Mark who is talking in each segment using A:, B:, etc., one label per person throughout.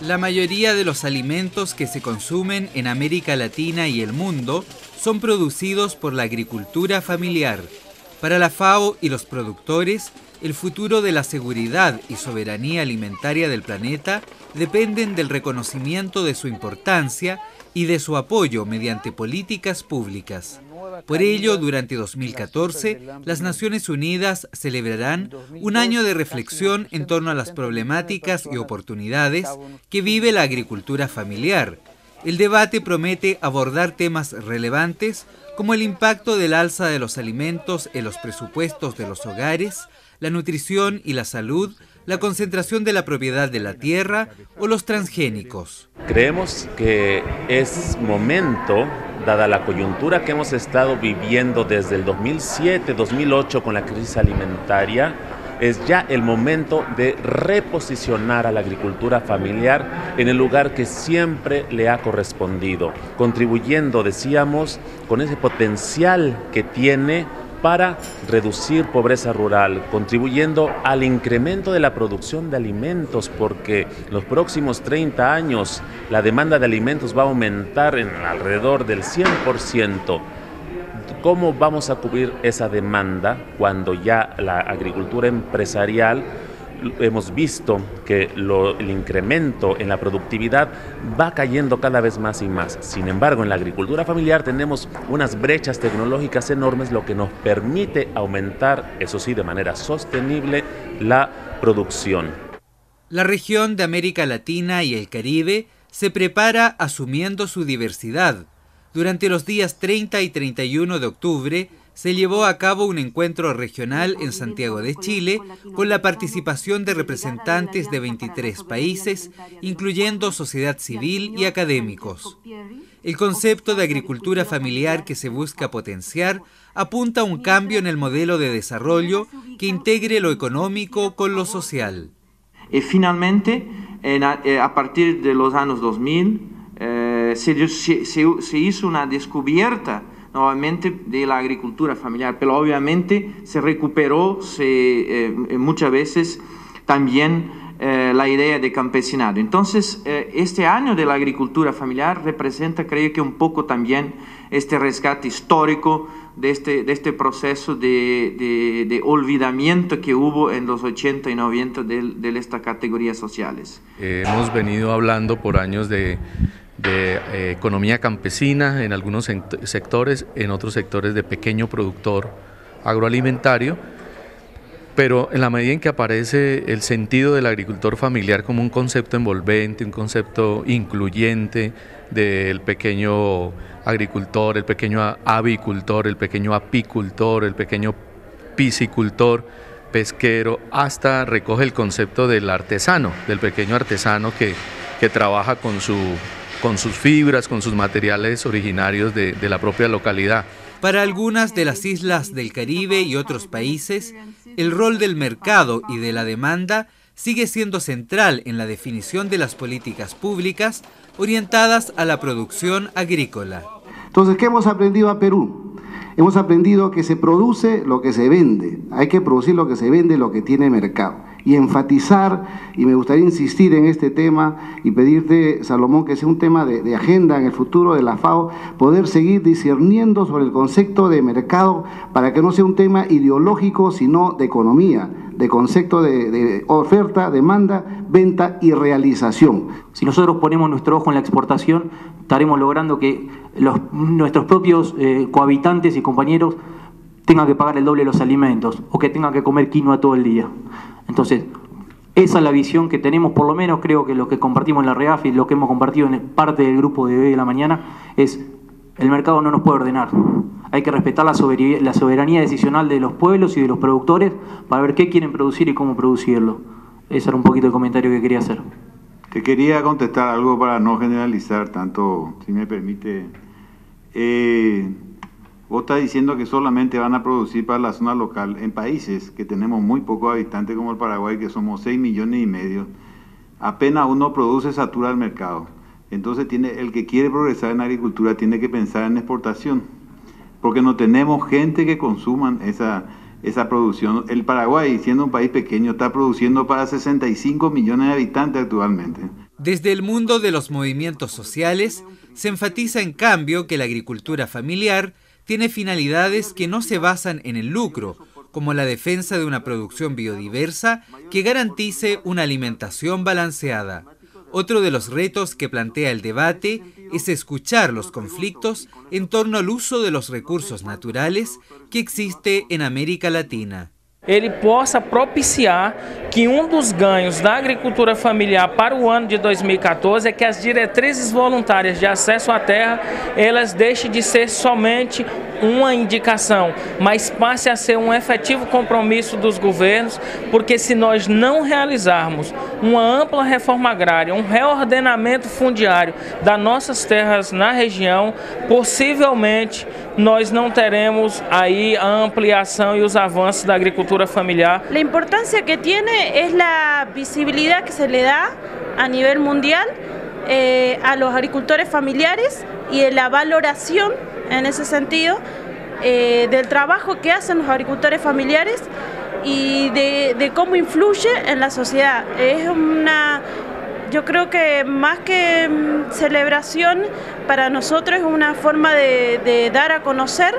A: La mayoría de los alimentos que se consumen en América Latina y el mundo son producidos por la agricultura familiar. Para la FAO y los productores, el futuro de la seguridad y soberanía alimentaria del planeta dependen del reconocimiento de su importancia y de su apoyo mediante políticas públicas. Por ello, durante 2014, las Naciones Unidas celebrarán un año de reflexión en torno a las problemáticas y oportunidades que vive la agricultura familiar. El debate promete abordar temas relevantes como el impacto del alza de los alimentos en los presupuestos de los hogares, la nutrición y la salud, la concentración de la propiedad de la tierra o los transgénicos.
B: Creemos que es momento, dada la coyuntura que hemos estado viviendo desde el 2007-2008 con la crisis alimentaria, es ya el momento de reposicionar a la agricultura familiar en el lugar que siempre le ha correspondido, contribuyendo, decíamos, con ese potencial que tiene para reducir pobreza rural, contribuyendo al incremento de la producción de alimentos, porque los próximos 30 años la demanda de alimentos va a aumentar en alrededor del 100%. ¿Cómo vamos a cubrir esa demanda cuando ya la agricultura empresarial hemos visto que el incremento en la productividad va cayendo cada vez más y más. Sin embargo, en la agricultura familiar tenemos unas brechas tecnológicas enormes, lo que nos permite aumentar, eso sí, de manera sostenible, la producción.
A: La región de América Latina y el Caribe se prepara asumiendo su diversidad. Durante los días 30 y 31 de octubre, se llevó a cabo un encuentro regional en Santiago de Chile con la participación de representantes de 23 países, incluyendo sociedad civil y académicos. El concepto de agricultura familiar que se busca potenciar apunta a un cambio en el modelo de desarrollo que integre lo económico con lo social.
C: Y finalmente, eh, a, partir de los años 2000, eh, se hizo una descubierta nuevamente de la agricultura familiar, pero obviamente se recuperó se, eh, muchas veces también eh, la idea de campesinado. Entonces, eh, este año de la agricultura familiar representa, creo que un poco también este rescate histórico de este, de este proceso de, de, de olvidamiento que hubo en los 80 y 90 de, estas categorías sociales.
D: hemos venido hablando por años de de eh, economía campesina en algunos sectores, en otros sectores de pequeño productor agroalimentario, pero en la medida en que aparece el sentido del agricultor familiar como un concepto envolvente, un concepto incluyente del pequeño agricultor, el pequeño avicultor, el pequeño apicultor, el pequeño piscicultor, pesquero, hasta recoge el concepto del artesano, del pequeño artesano que, que trabaja con su con sus fibras, con sus materiales originarios de, la propia localidad.
A: Para algunas de las islas del Caribe y otros países, el rol del mercado y de la demanda sigue siendo central en la definición de las políticas públicas orientadas a la producción agrícola.
E: Entonces, ¿qué hemos aprendido a Perú? Hemos aprendido que se produce lo que se vende. Hay que producir lo que se vende, lo que tiene mercado y enfatizar, y me gustaría insistir en este tema y pedirte, Salomón, que sea un tema de, agenda en el futuro de la FAO, poder seguir discerniendo sobre el concepto de mercado para que no sea un tema ideológico, sino de economía, de concepto de, oferta, demanda, venta y realización.
F: Si nosotros ponemos nuestro ojo en la exportación, estaremos logrando que los, nuestros propios eh, cohabitantes y compañeros tengan que pagar el doble de los alimentos o que tengan que comer quinoa todo el día. Entonces, esa es la visión que tenemos, por lo menos creo que lo que compartimos en la REAF y lo que hemos compartido en parte del grupo de hoy de la mañana es el mercado no nos puede ordenar. Hay que respetar la soberanía, decisional de los pueblos y de los productores para ver qué quieren producir y cómo producirlo. Ese era un poquito el comentario que quería hacer.
G: Te quería contestar algo para no generalizar tanto, si me permite. Eh, Estás diciendo que solamente van a producir para la zona local en países que tenemos muy pocos habitantes como el Paraguay, que somos 6 millones y medio. Apenas uno produce, satura el mercado. Entonces tiene, el que quiere progresar en agricultura tiene que pensar en exportación, porque no tenemos gente que consuman esa, esa producción. El Paraguay, siendo un país pequeño, está produciendo para 65 millones de habitantes actualmente.
A: Desde el mundo de los movimientos sociales, se enfatiza en cambio que la agricultura familiar tiene finalidades que no se basan en el lucro, como la defensa de una producción biodiversa que garantice una alimentación balanceada. Otro de los retos que plantea el debate es escuchar los conflictos en torno al uso de los recursos naturales que existe en América Latina.
H: propiciar que um dos ganhos da agricultura familiar para o ano de 2014 é que as diretrizes voluntárias de acesso à terra elas deixem de ser somente uma indicação, mas passe a ser um efetivo compromisso dos governos, porque se nós não realizarmos uma ampla reforma agrária, um reordenamento fundiário das nossas terras na região, possivelmente nós não teremos aí a ampliação e os avanços da agricultura familiar.
I: A importância que tem é a visibilidade que se le dá a nível mundial eh, a los agricultores familiares y la valoración en ese sentido eh, del trabajo que hacen los agricultores familiares y de, de, cómo influye en la sociedad. Es una, yo creo que más que mm, celebración, para nosotros es una forma de, de dar a conocer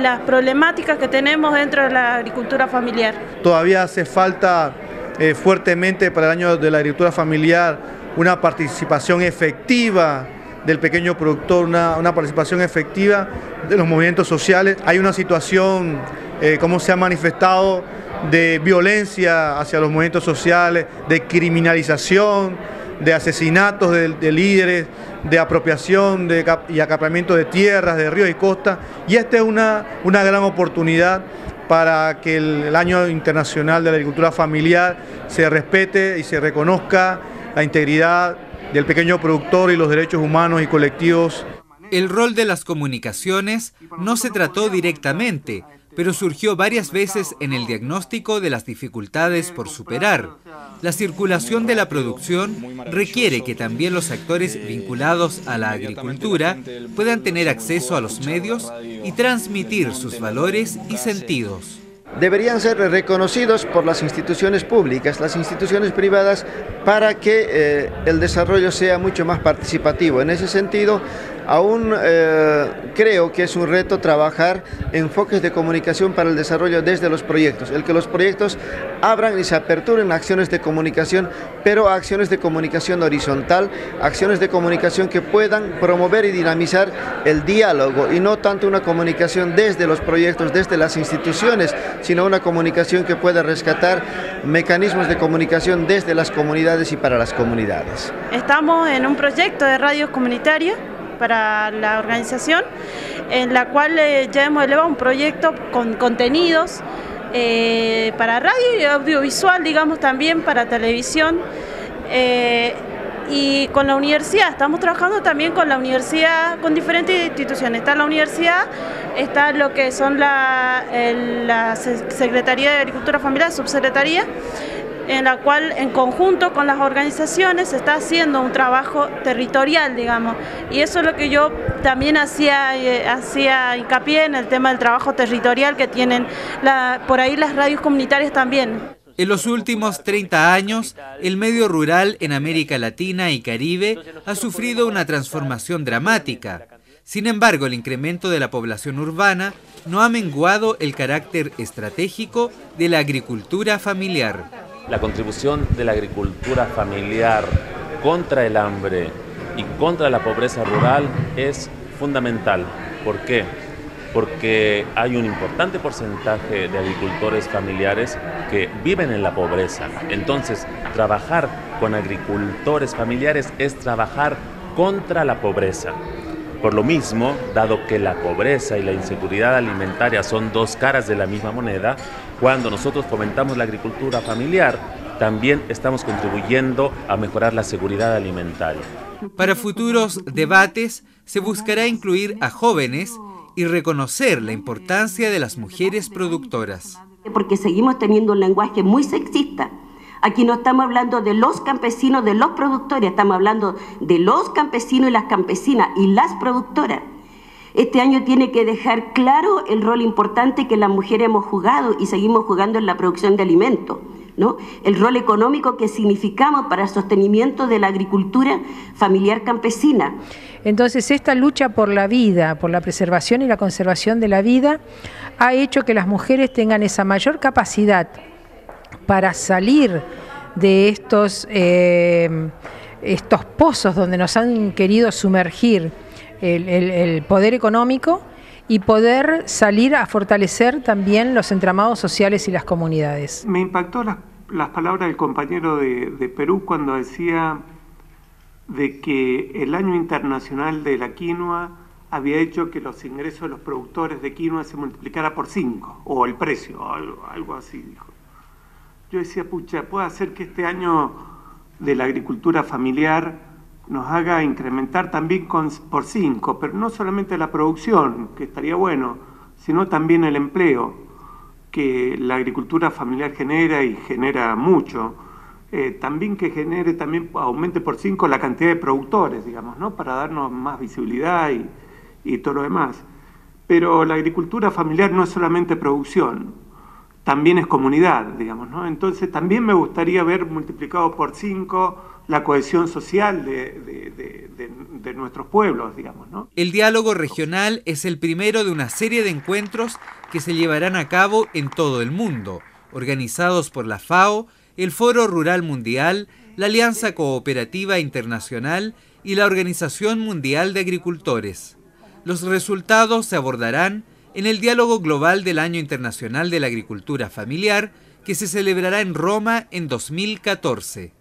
I: las problemáticas que tenemos dentro de la agricultura familiar.
J: Todavía hace falta eh, fuertemente para el año de la agricultura familiar una participación efectiva del pequeño productor, una, participación efectiva de los movimientos sociales. Hay una situación, eh, como se ha manifestado, de violencia hacia los movimientos sociales, de criminalización, de asesinatos de, de líderes, de apropiación y acaparamiento de tierras, de ríos y costas. Y esta es una, una gran oportunidad para que el, Año Internacional de la Agricultura Familiar se respete y se reconozca la integridad del pequeño productor y los derechos humanos y colectivos.
A: El rol de las comunicaciones no se trató directamente, pero surgió varias veces en el diagnóstico de las dificultades por superar. La circulación de la producción requiere que también los actores vinculados a la agricultura puedan tener acceso a los medios y transmitir sus valores y sentidos
K: deberían ser reconocidos por las instituciones públicas, las instituciones privadas, para que eh, el desarrollo sea mucho más participativo. En ese sentido, aún eh, creo que es un reto trabajar enfoques de comunicación para el desarrollo desde los proyectos, el que los proyectos abran y se aperturen acciones de comunicación, pero acciones de comunicación horizontal, acciones de comunicación que puedan promover y dinamizar el diálogo y no tanto una comunicación desde los proyectos, desde las instituciones, sino una comunicación que pueda rescatar mecanismos de comunicación desde las comunidades y para las comunidades.
I: Estamos en un proyecto de radio comunitario para la organización, en la cual eh, ya hemos elevado un proyecto con contenidos eh, para radio y audiovisual, digamos también para televisión. Eh, y con la universidad, estamos trabajando también con la universidad, con diferentes instituciones. Está la universidad, está lo que son la, la Secretaría de Agricultura Familiar, Subsecretaría, en la cual en conjunto con las organizaciones se está haciendo un trabajo territorial, digamos. Y eso es lo que yo también hacía, eh, hacía hincapié en el tema del trabajo territorial que tienen por ahí las radios comunitarias también.
A: En los últimos 30 años, el medio rural en América Latina y Caribe ha sufrido una transformación dramática. Sin embargo, el incremento de la población urbana no ha menguado el carácter estratégico de la agricultura familiar.
B: La contribución de la agricultura familiar contra el hambre y contra la pobreza rural es fundamental. ¿Por qué? porque hay un importante porcentaje de agricultores familiares que viven en la pobreza. Entonces, trabajar con agricultores familiares es trabajar contra la pobreza. Por lo mismo, dado que la pobreza y la inseguridad alimentaria son dos caras de la misma moneda, cuando nosotros fomentamos la agricultura familiar, también estamos contribuyendo a mejorar la seguridad alimentaria.
A: Para futuros debates se buscará incluir a jóvenes y reconocer la importancia de las mujeres productoras.
L: Porque seguimos teniendo un lenguaje muy sexista. Aquí no estamos hablando de los campesinos, de los productores, estamos hablando de los campesinos y las campesinas y las productoras. Este año tiene que dejar claro el rol importante que las mujeres hemos jugado y seguimos jugando en la producción de alimentos. ¿no? el rol económico que significamos para el sostenimiento de la agricultura familiar campesina.
M: Entonces, esta lucha por la vida, por la preservación y la conservación de la vida, ha hecho que las mujeres tengan esa mayor capacidad para salir de estos, eh, estos pozos donde nos han querido sumergir el, poder económico y poder salir a fortalecer también los entramados sociales y las comunidades.
N: Me impactó las, palabras del compañero de, Perú cuando decía de que el año internacional de la quinoa había hecho que los ingresos de los productores de quinoa se multiplicara por cinco, o el precio, algo así dijo. Yo decía, pucha, puede hacer que este año de la agricultura familiar nos haga incrementar también por cinco, pero no solamente la producción, que estaría bueno, sino también el empleo, que la agricultura familiar genera y genera mucho eh, también que genere, también aumente por cinco la cantidad de productores, digamos, ¿no? Para darnos más visibilidad y, y todo lo demás. Pero la agricultura familiar no es solamente producción, también es comunidad, digamos, ¿no? Entonces también me gustaría ver multiplicado por cinco la cohesión social de, de, nuestros pueblos, digamos, ¿no?
A: El diálogo regional es el primero de una serie de encuentros que se llevarán a cabo en todo el mundo, organizados por la FAO el Foro Rural Mundial, la Alianza Cooperativa Internacional y la Organización Mundial de Agricultores. Los resultados se abordarán en el Diálogo Global del Año Internacional de la Agricultura Familiar, que se celebrará en Roma en 2014.